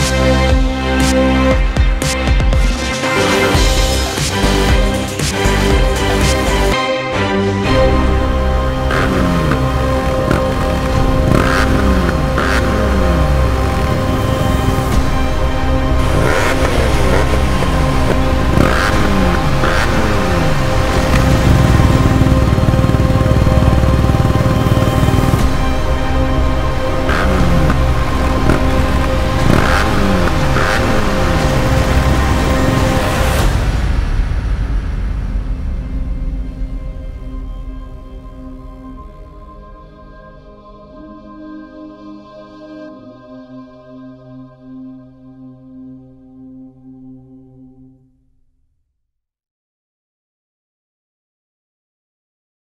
you